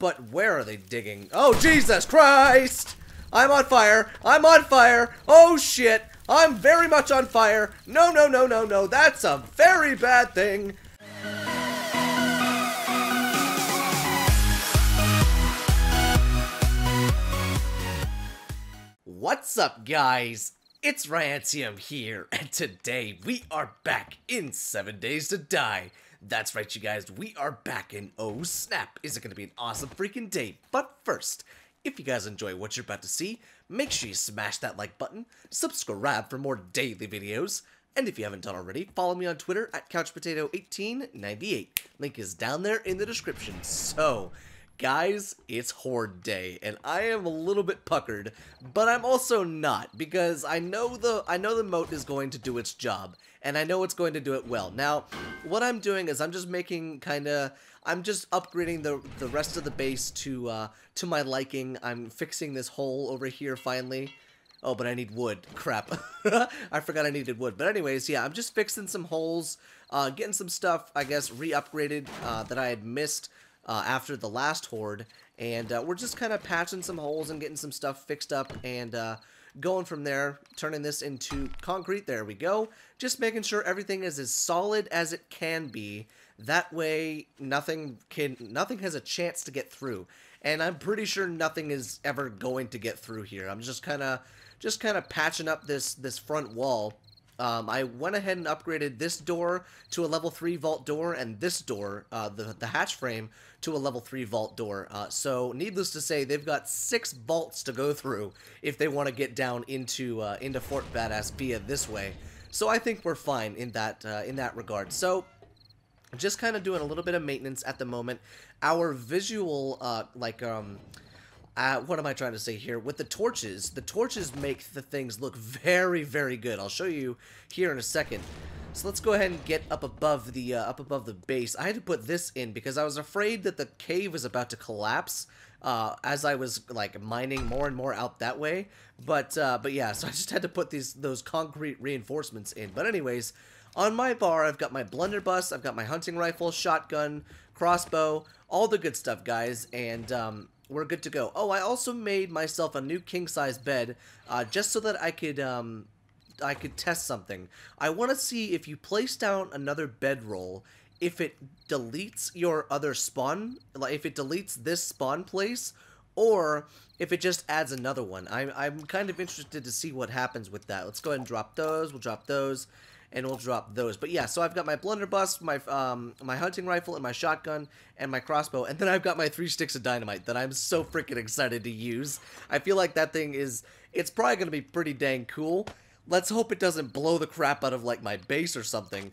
But where are they digging? Oh, Jesus Christ! I'm on fire! I'm on fire! Oh, shit! I'm very much on fire! No, no, no, no, no, that's a very bad thing! What's up, guys? It's Ryantium here, and today we are back in 7 Days to Die. That's right, you guys, we are back in Oh Snap. Is it going to be an awesome freaking day? But first, if you guys enjoy what you're about to see, make sure you smash that like button, subscribe for more daily videos, and if you haven't done already, follow me on Twitter at CouchPotato1898. Link is down there in the description. So, Guys, it's Horde Day, and I am a little bit puckered, but I'm also not, because I know the I know the moat is going to do its job, and I know it's going to do it well. Now, what I'm doing is I'm just making kind of I'm just upgrading the the rest of the base to uh, to my liking. I'm fixing this hole over here finally. Oh, but I need wood. Crap. I forgot I needed wood. But anyways, yeah, I'm just fixing some holes, uh, getting some stuff, I guess, re-upgraded uh, that I had missed uh, after the last horde, and uh, we're just kind of patching some holes and getting some stuff fixed up and uh, going from there, turning this into concrete. There we go. Just making sure everything is as solid as it can be. That way, nothing can nothing has a chance to get through. And I'm pretty sure nothing is ever going to get through here. I'm just kind of just kind of patching up this this front wall um, I went ahead and upgraded this door to a level 3 vault door and this door, uh, the, the hatch frame, to a level 3 vault door. Uh, so, needless to say, they've got six vaults to go through if they want to get down into uh, into Fort Badass via this way. So I think we're fine in that uh, in that regard. So, just kind of doing a little bit of maintenance at the moment. Our visual, uh, like, um, uh, what am I trying to say here? With the torches, the torches make the things look very, very good. I'll show you here in a second. So let's go ahead and get up above the uh, up above the base. I had to put this in because I was afraid that the cave was about to collapse uh, as I was like mining more and more out that way. But uh, but yeah, so I just had to put these those concrete reinforcements in. But anyways, on my bar, I've got my blunderbuss, I've got my hunting rifle, shotgun, crossbow, all the good stuff, guys. And um, we're good to go. Oh, I also made myself a new king-size bed, uh, just so that I could, um, I could test something. I want to see if you place down another bedroll, if it deletes your other spawn, like if it deletes this spawn place, or if it just adds another one. I'm, I'm kind of interested to see what happens with that. Let's go ahead and drop those. We'll drop those and we'll drop those. But yeah, so I've got my blunderbuss, my um, my hunting rifle, and my shotgun, and my crossbow, and then I've got my three sticks of dynamite that I'm so freaking excited to use. I feel like that thing is, it's probably going to be pretty dang cool. Let's hope it doesn't blow the crap out of, like, my base or something.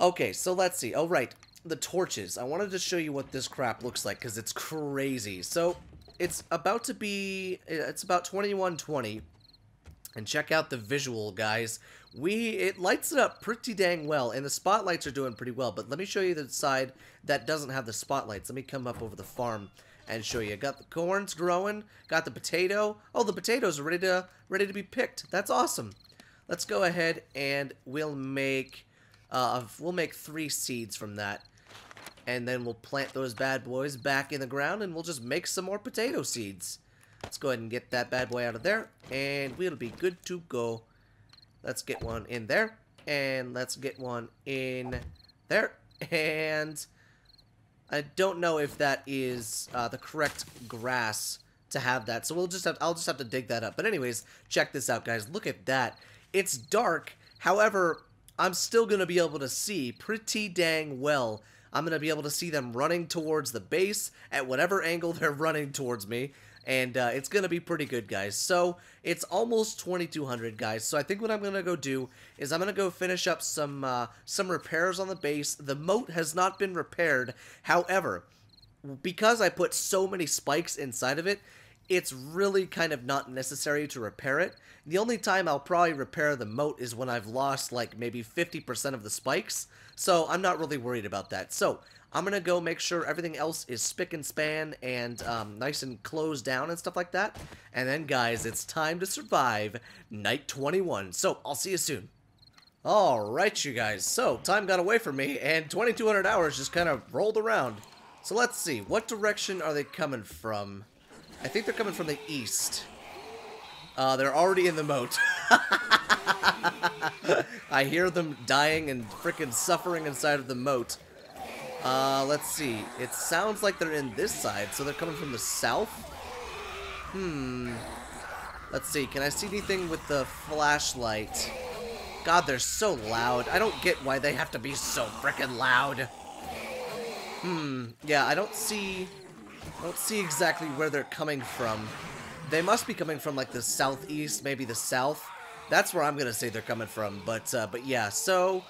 Okay, so let's see. Oh, right. The torches. I wanted to show you what this crap looks like, because it's crazy. So, it's about to be... It's about 2120. And check out the visual, guys. We it lights it up pretty dang well and the spotlights are doing pretty well but let me show you the side that doesn't have the spotlights. Let me come up over the farm and show you. Got the corns growing got the potato. Oh the potatoes are ready to ready to be picked. That's awesome. Let's go ahead and we'll make uh, we'll make three seeds from that and then we'll plant those bad boys back in the ground and we'll just make some more potato seeds let's go ahead and get that bad boy out of there and we'll be good to go Let's get one in there. And let's get one in there. And I don't know if that is uh, the correct grass to have that. So we'll just have, I'll just have to dig that up. But anyways, check this out, guys. Look at that. It's dark. However, I'm still going to be able to see pretty dang well. I'm going to be able to see them running towards the base at whatever angle they're running towards me and uh, it's going to be pretty good, guys. So, it's almost 2200, guys. So, I think what I'm going to go do is I'm going to go finish up some, uh, some repairs on the base. The moat has not been repaired. However, because I put so many spikes inside of it, it's really kind of not necessary to repair it. The only time I'll probably repair the moat is when I've lost like maybe 50% of the spikes, so I'm not really worried about that. So, I'm going to go make sure everything else is spick and span and um, nice and closed down and stuff like that. And then, guys, it's time to survive Night 21. So, I'll see you soon. Alright, you guys. So, time got away from me, and 2200 hours just kind of rolled around. So let's see. What direction are they coming from? I think they're coming from the east. Uh, they're already in the moat. I hear them dying and freaking suffering inside of the moat. Uh, let's see. It sounds like they're in this side, so they're coming from the south? Hmm. Let's see. Can I see anything with the flashlight? God, they're so loud. I don't get why they have to be so freaking loud. Hmm. Yeah, I don't see... I don't see exactly where they're coming from. They must be coming from, like, the southeast, maybe the south. That's where I'm gonna say they're coming from. But, uh, but yeah, so...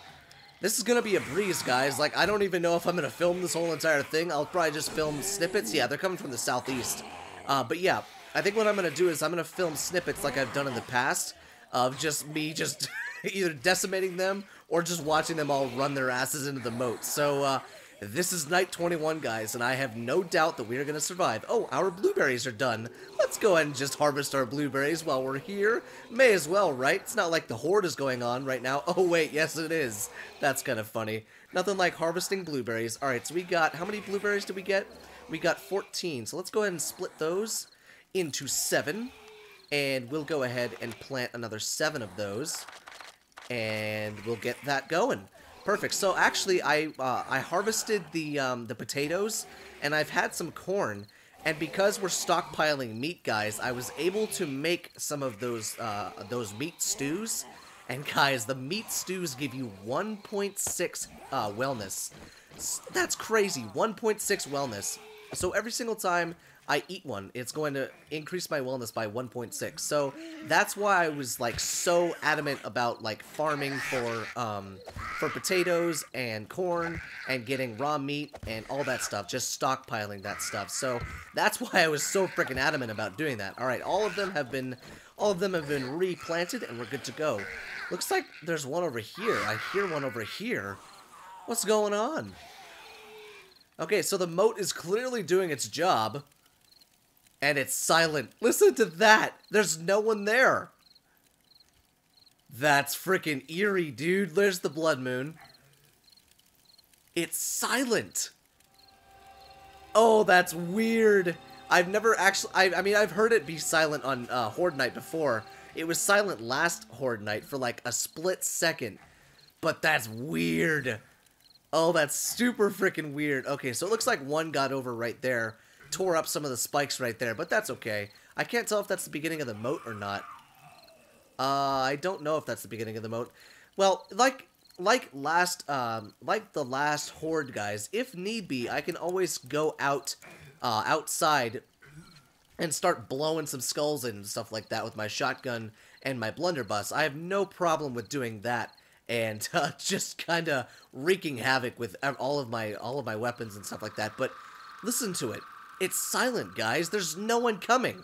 This is gonna be a breeze, guys. Like, I don't even know if I'm gonna film this whole entire thing. I'll probably just film snippets. Yeah, they're coming from the southeast. Uh, but yeah, I think what I'm gonna do is I'm gonna film snippets like I've done in the past of just me just either decimating them or just watching them all run their asses into the moat. So, uh, this is night 21, guys, and I have no doubt that we are going to survive. Oh, our blueberries are done. Let's go ahead and just harvest our blueberries while we're here. May as well, right? It's not like the horde is going on right now. Oh, wait, yes it is. That's kind of funny. Nothing like harvesting blueberries. Alright, so we got, how many blueberries did we get? We got 14, so let's go ahead and split those into 7. And we'll go ahead and plant another 7 of those. And we'll get that going. Perfect. So actually, I uh, I harvested the um, the potatoes, and I've had some corn. And because we're stockpiling meat, guys, I was able to make some of those uh, those meat stews. And guys, the meat stews give you 1.6 uh, wellness. That's crazy. 1.6 wellness. So every single time I eat one, it's going to increase my wellness by 1.6. So that's why I was like so adamant about like farming for um, for potatoes and corn and getting raw meat and all that stuff, just stockpiling that stuff. So that's why I was so freaking adamant about doing that. All right, all of them have been all of them have been replanted and we're good to go. Looks like there's one over here. I hear one over here. What's going on? Okay, so the moat is clearly doing its job and it's silent. Listen to that. There's no one there. That's freaking eerie, dude. There's the blood moon. It's silent. Oh, that's weird. I've never actually... I, I mean, I've heard it be silent on uh, Horde Night before. It was silent last Horde Night for like a split second. But that's weird. Oh, that's super freaking weird. Okay, so it looks like one got over right there tore up some of the spikes right there, but that's okay. I can't tell if that's the beginning of the moat or not. Uh, I don't know if that's the beginning of the moat. Well, like like last um like the last horde guys, if need be, I can always go out uh outside and start blowing some skulls and stuff like that with my shotgun and my blunderbuss. I have no problem with doing that and uh, just kind of wreaking havoc with all of my all of my weapons and stuff like that. But listen to it. It's silent, guys. There's no one coming.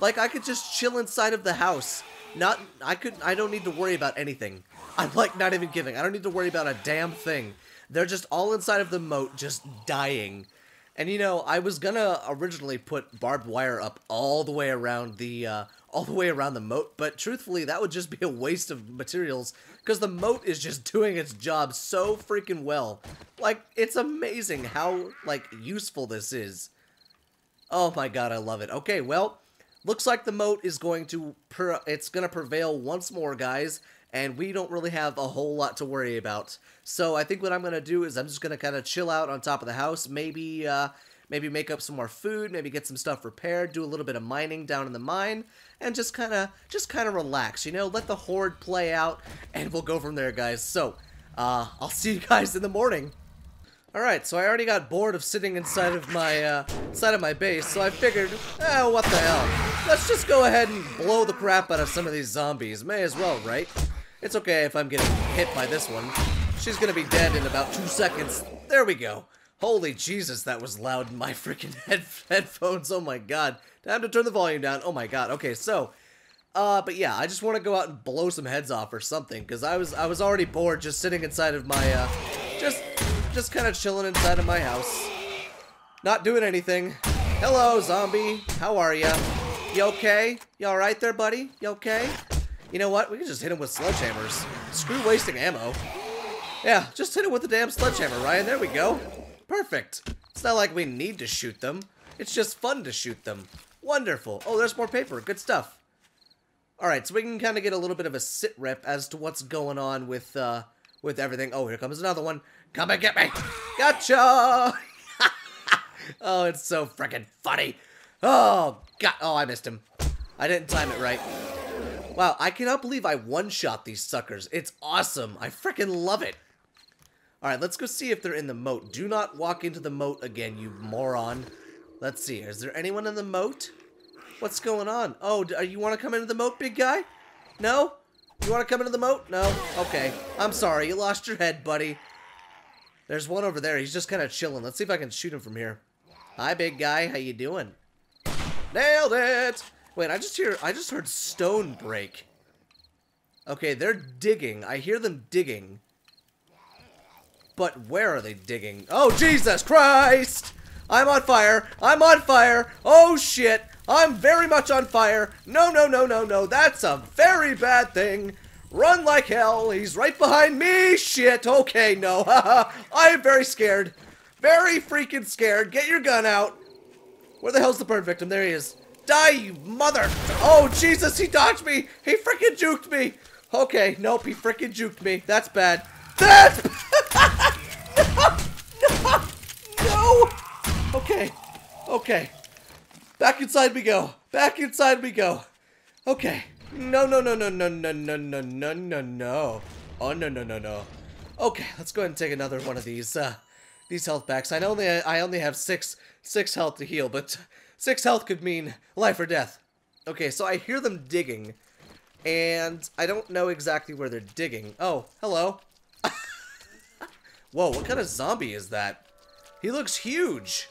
Like, I could just chill inside of the house. Not, I could, I don't need to worry about anything. I'm like, not even giving. I don't need to worry about a damn thing. They're just all inside of the moat, just dying. And you know, I was gonna originally put barbed wire up all the way around the, uh, all the way around the moat, but truthfully, that would just be a waste of materials, because the moat is just doing its job so freaking well. Like, it's amazing how, like, useful this is. Oh my god, I love it. Okay, well, looks like the moat is going to, it's going to prevail once more, guys, and we don't really have a whole lot to worry about. So I think what I'm going to do is I'm just going to kind of chill out on top of the house, maybe, uh, maybe make up some more food, maybe get some stuff repaired, do a little bit of mining down in the mine, and just kind of, just kind of relax, you know, let the horde play out, and we'll go from there, guys. So, uh, I'll see you guys in the morning. Alright, so I already got bored of sitting inside of my, uh, inside of my base, so I figured, eh, what the hell. Let's just go ahead and blow the crap out of some of these zombies. May as well, right? It's okay if I'm getting hit by this one. She's gonna be dead in about two seconds. There we go. Holy Jesus, that was loud in my freaking head headphones. Oh my god. Time to turn the volume down. Oh my god. Okay, so, uh, but yeah, I just want to go out and blow some heads off or something, because I was, I was already bored just sitting inside of my, uh, just kind of chilling inside of my house. Not doing anything. Hello, zombie. How are ya? You okay? You alright there, buddy? You okay? You know what? We can just hit him with sledgehammers. Screw wasting ammo. Yeah, just hit him with the damn sledgehammer, Ryan. There we go. Perfect. It's not like we need to shoot them. It's just fun to shoot them. Wonderful. Oh, there's more paper. Good stuff. Alright, so we can kind of get a little bit of a sit rep as to what's going on with, uh, with everything. Oh, here comes another one. Come and get me. Gotcha. oh, it's so freaking funny. Oh, God. Oh, I missed him. I didn't time it right. Wow, I cannot believe I one-shot these suckers. It's awesome. I freaking love it. Alright, let's go see if they're in the moat. Do not walk into the moat again, you moron. Let's see. Is there anyone in the moat? What's going on? Oh, do uh, you want to come into the moat, big guy? No? You want to come into the moat? No? Okay. I'm sorry. You lost your head, buddy. There's one over there. He's just kind of chilling. Let's see if I can shoot him from here. Hi, big guy. How you doing? Nailed it! Wait, I just hear... I just heard stone break. Okay, they're digging. I hear them digging. But where are they digging? Oh, Jesus Christ! I'm on fire! I'm on fire! Oh, shit! I'm very much on fire. No, no, no, no, no. That's a very bad thing. Run like hell. He's right behind me. Shit. Okay, no. I am very scared. Very freaking scared. Get your gun out. Where the hell's the burn victim? There he is. Die, you mother. Oh, Jesus. He dodged me. He freaking juked me. Okay. Nope. He freaking juked me. That's bad. That's no, no, no. Okay. Okay. Back inside we go. Back inside we go. Okay. No, no, no, no, no, no, no, no, no, no, no. Oh, no, no, no, no. Okay, let's go ahead and take another one of these, uh, these health packs. I only, I only have six, six health to heal, but six health could mean life or death. Okay, so I hear them digging, and I don't know exactly where they're digging. Oh, hello. Whoa, what kind of zombie is that? He looks huge.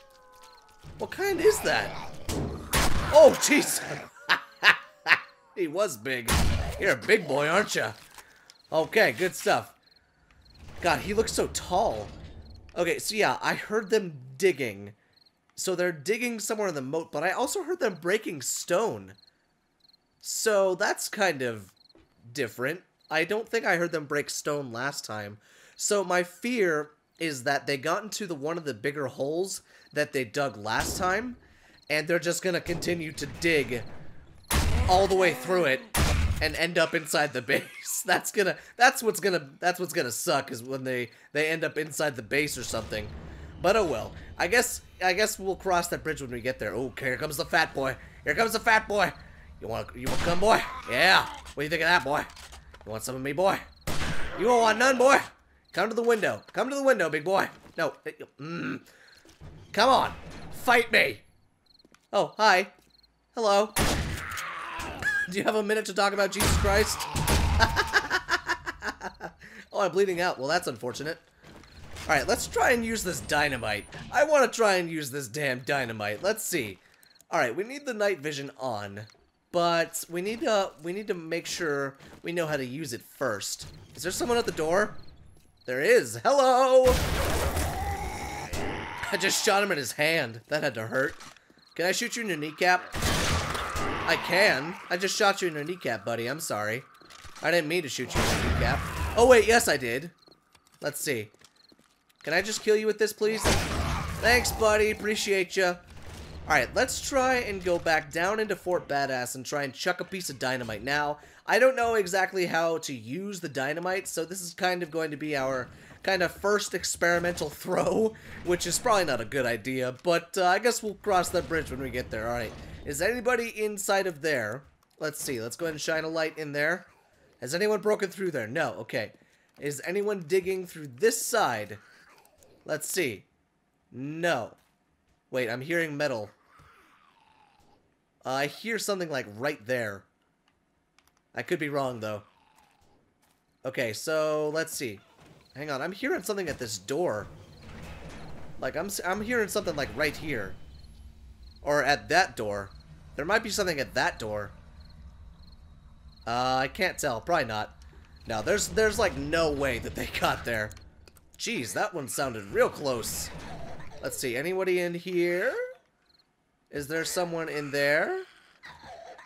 What kind is that? Oh, jeez. he was big. You're a big boy, aren't you? Okay, good stuff. God, he looks so tall. Okay, so yeah, I heard them digging. So they're digging somewhere in the moat, but I also heard them breaking stone. So that's kind of different. I don't think I heard them break stone last time. So my fear is that they got into the one of the bigger holes that they dug last time, and they're just gonna continue to dig all the way through it and end up inside the base. That's gonna that's what's gonna that's what's gonna suck is when they they end up inside the base or something. But oh well. I guess I guess we'll cross that bridge when we get there. Okay, here comes the fat boy. Here comes the fat boy. You want you want come, boy? Yeah. What do you think of that, boy? You want some of me, boy? You don't want none, boy? Come to the window. Come to the window, big boy. No. Mm. Come on. Fight me. Oh, hi. Hello. Do you have a minute to talk about Jesus Christ? oh, I'm bleeding out. Well, that's unfortunate. Alright, let's try and use this dynamite. I want to try and use this damn dynamite. Let's see. Alright, we need the night vision on. But we need to we need to make sure we know how to use it first. Is there someone at the door? There is. Hello! I just shot him in his hand. That had to hurt. Can I shoot you in your kneecap? I can. I just shot you in your kneecap, buddy. I'm sorry. I didn't mean to shoot you in your kneecap. Oh, wait. Yes, I did. Let's see. Can I just kill you with this, please? Thanks, buddy. Appreciate you. Alright, let's try and go back down into Fort Badass and try and chuck a piece of dynamite. Now, I don't know exactly how to use the dynamite, so this is kind of going to be our kind of first experimental throw, which is probably not a good idea, but uh, I guess we'll cross that bridge when we get there. Alright, is anybody inside of there? Let's see, let's go ahead and shine a light in there. Has anyone broken through there? No, okay. Is anyone digging through this side? Let's see. No. Wait, I'm hearing metal. Uh, I hear something like right there. I could be wrong, though. Okay, so let's see. Hang on, I'm hearing something at this door. Like, I'm, I'm hearing something, like, right here. Or at that door. There might be something at that door. Uh, I can't tell. Probably not. No, there's, there's, like, no way that they got there. Jeez, that one sounded real close. Let's see, anybody in here? Is there someone in there?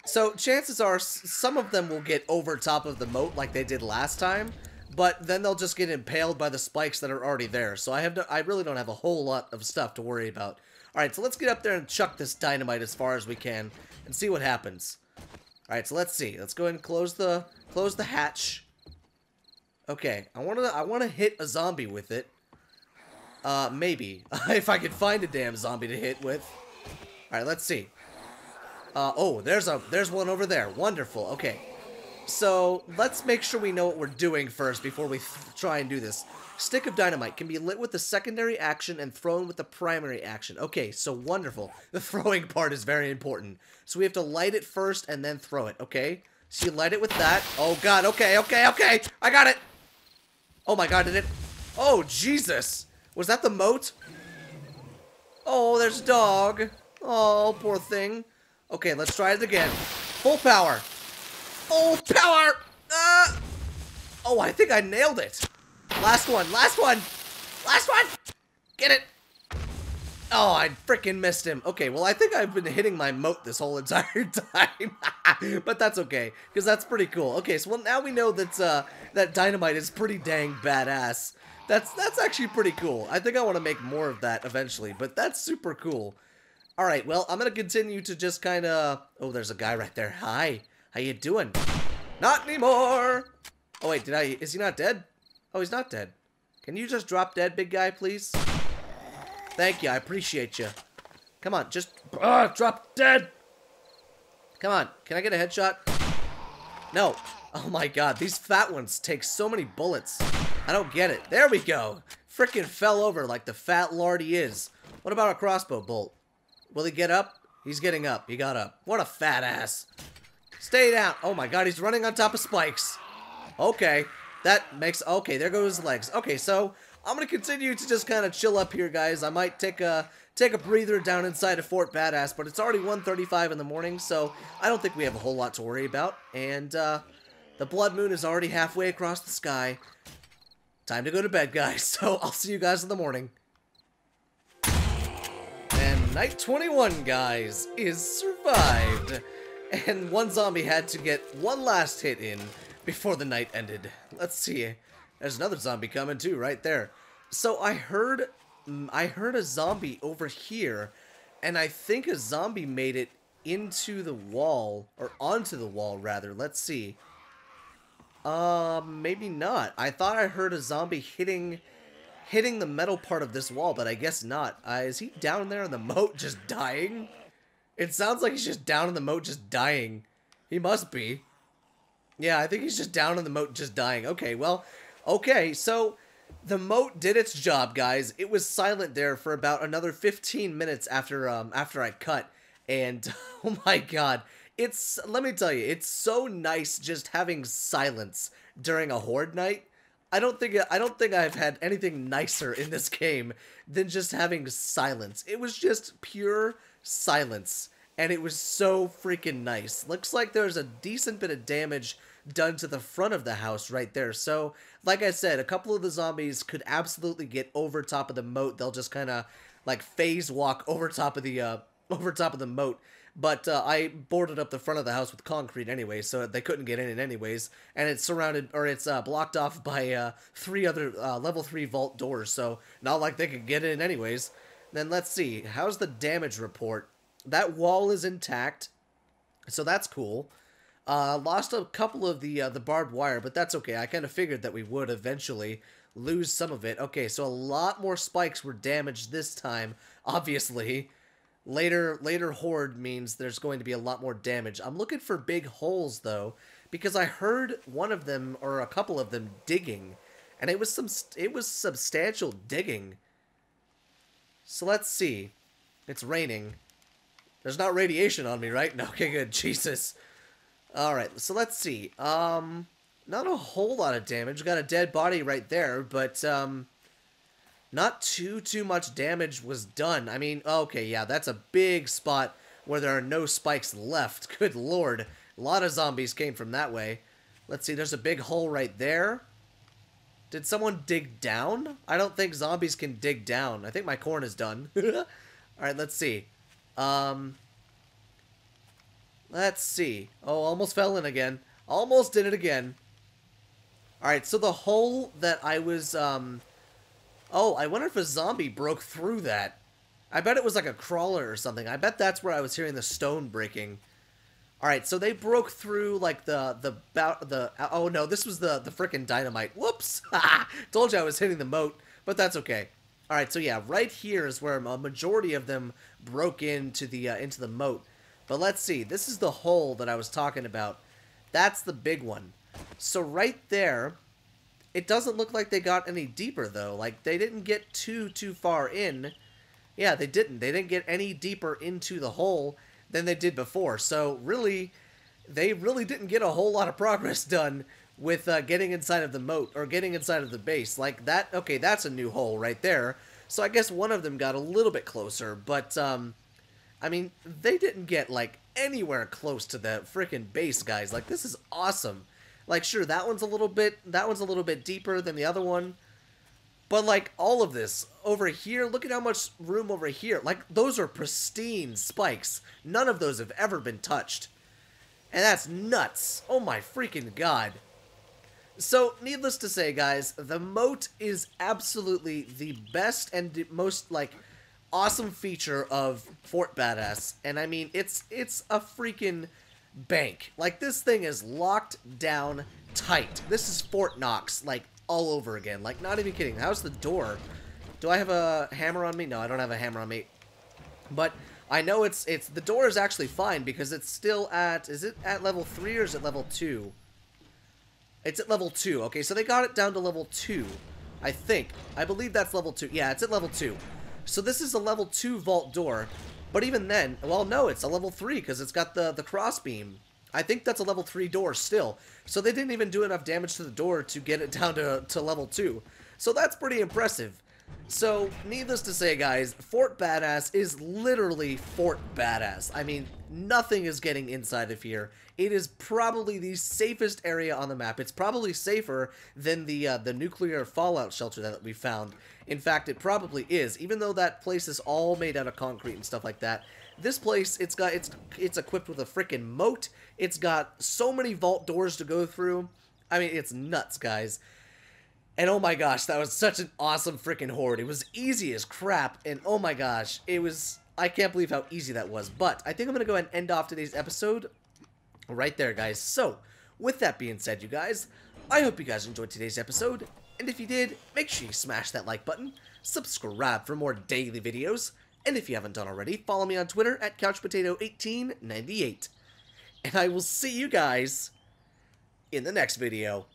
So, chances are, some of them will get over top of the moat like they did last time. But then they'll just get impaled by the spikes that are already there. So I have no, I really don't have a whole lot of stuff to worry about. Alright, so let's get up there and chuck this dynamite as far as we can and see what happens. Alright, so let's see. Let's go ahead and close the close the hatch. Okay, I wanna I wanna hit a zombie with it. Uh, maybe. if I could find a damn zombie to hit with. Alright, let's see. Uh, oh, there's a there's one over there. Wonderful. Okay. So, let's make sure we know what we're doing first before we try and do this. Stick of dynamite can be lit with the secondary action and thrown with the primary action. Okay, so wonderful. The throwing part is very important. So we have to light it first and then throw it, okay? So you light it with that. Oh god, okay, okay, okay! I got it! Oh my god, did it? Oh, Jesus! Was that the moat? Oh, there's a dog. Oh, poor thing. Okay, let's try it again. Full power. Full power! Uh, oh, I think I nailed it. Last one, last one! Last one! Get it! Oh, I freaking missed him. Okay, well, I think I've been hitting my moat this whole entire time. but that's okay, because that's pretty cool. Okay, so well, now we know that, uh, that dynamite is pretty dang badass. That's that's actually pretty cool. I think I want to make more of that eventually, but that's super cool. All right, well, I'm going to continue to just kind of... Oh, there's a guy right there. Hi. How you doing? Not anymore. Oh, wait, did I... Is he not dead? Oh, he's not dead. Can you just drop dead, big guy, please? Thank you. I appreciate you. Come on, just... Uh, drop dead. Come on. Can I get a headshot? No. Oh, my God. These fat ones take so many bullets. I don't get it. There we go. Frickin' fell over like the fat lord he is. What about a crossbow bolt? Will he get up? He's getting up. He got up. What a fat ass. Stay down. Oh my god, he's running on top of spikes. Okay. That makes... Okay, there goes his legs. Okay, so I'm going to continue to just kind of chill up here, guys. I might take a take a breather down inside of Fort Badass, but it's already 1.35 in the morning, so I don't think we have a whole lot to worry about. And uh, the blood moon is already halfway across the sky. Time to go to bed, guys. So I'll see you guys in the morning. And night 21, guys, is survived. And one zombie had to get one last hit in before the night ended. Let's see. There's another zombie coming too, right there. So I heard, mm, I heard a zombie over here, and I think a zombie made it into the wall, or onto the wall rather. Let's see. Uh, maybe not. I thought I heard a zombie hitting hitting the metal part of this wall, but I guess not. Uh, is he down there in the moat just dying? It sounds like he's just down in the moat just dying. He must be. Yeah, I think he's just down in the moat just dying. Okay, well, okay, so the moat did its job, guys. It was silent there for about another 15 minutes after um after I cut. And oh my god, it's let me tell you, it's so nice just having silence during a horde night. I don't think I don't think I've had anything nicer in this game than just having silence. It was just pure silence and it was so freaking nice. Looks like there's a decent bit of damage done to the front of the house right there. So, like I said, a couple of the zombies could absolutely get over top of the moat. They'll just kind of like phase walk over top of the uh over top of the moat but uh, I boarded up the front of the house with concrete anyway, so they couldn't get in anyways. And it's surrounded, or it's uh, blocked off by uh, three other uh, level 3 vault doors, so not like they could get in anyways. Then let's see, how's the damage report? That wall is intact, so that's cool. Uh, lost a couple of the uh, the barbed wire, but that's okay. I kind of figured that we would eventually lose some of it. Okay, so a lot more spikes were damaged this time, obviously. Later, later horde means there's going to be a lot more damage. I'm looking for big holes, though, because I heard one of them, or a couple of them, digging. And it was some, it was substantial digging. So let's see. It's raining. There's not radiation on me, right? No, okay, good. Jesus. Alright, so let's see. Um, not a whole lot of damage. Got a dead body right there, but, um, not too, too much damage was done. I mean, okay, yeah, that's a big spot where there are no spikes left. Good lord. A lot of zombies came from that way. Let's see, there's a big hole right there. Did someone dig down? I don't think zombies can dig down. I think my corn is done. Alright, let's see. Um, let's see. Oh, almost fell in again. Almost did it again. Alright, so the hole that I was, um... Oh, I wonder if a zombie broke through that. I bet it was like a crawler or something. I bet that's where I was hearing the stone breaking. Alright, so they broke through, like, the, the, the, oh no, this was the, the freaking dynamite. Whoops! Told you I was hitting the moat, but that's okay. Alright, so yeah, right here is where a majority of them broke into the, uh, into the moat. But let's see, this is the hole that I was talking about. That's the big one. So right there, it doesn't look like they got any deeper, though. Like, they didn't get too, too far in. Yeah, they didn't. They didn't get any deeper into the hole than they did before. So, really, they really didn't get a whole lot of progress done with uh, getting inside of the moat or getting inside of the base. Like, that, okay, that's a new hole right there. So I guess one of them got a little bit closer, but, um, I mean, they didn't get, like, anywhere close to the freaking base, guys. Like, this is awesome. Like, sure, that one's a little bit, that one's a little bit deeper than the other one. But, like, all of this over here, look at how much room over here. Like, those are pristine spikes. None of those have ever been touched. And that's nuts. Oh my freaking god. So, needless to say, guys, the moat is absolutely the best and most, like, awesome feature of Fort Badass. And I mean, it's it's a freaking bank. Like, this thing is locked down tight. This is Fort Knox, like, all over again. Like, not even kidding. How's the door? Do I have a hammer on me? No, I don't have a hammer on me. But I know it's, it's, the door is actually fine because it's still at, is it at level 3 or is it level 2? It's at level 2. Okay, so they got it down to level 2. I think. I believe that's level 2. Yeah, it's at level 2. So this is a level 2 vault door. But even then, well, no, it's a level 3 because it's got the, the crossbeam. I think that's a level 3 door still. So they didn't even do enough damage to the door to get it down to, to level 2. So that's pretty impressive. So, needless to say, guys, Fort Badass is literally Fort Badass. I mean, nothing is getting inside of here. It is probably the safest area on the map. It's probably safer than the uh, the nuclear fallout shelter that we found. In fact, it probably is. Even though that place is all made out of concrete and stuff like that, this place it's got it's it's equipped with a freaking moat. It's got so many vault doors to go through. I mean, it's nuts, guys. And oh my gosh, that was such an awesome freaking horde. It was easy as crap, and oh my gosh, it was... I can't believe how easy that was. But I think I'm going to go ahead and end off today's episode right there, guys. So, with that being said, you guys, I hope you guys enjoyed today's episode. And if you did, make sure you smash that like button, subscribe for more daily videos, and if you haven't done already, follow me on Twitter at CouchPotato1898. And I will see you guys in the next video.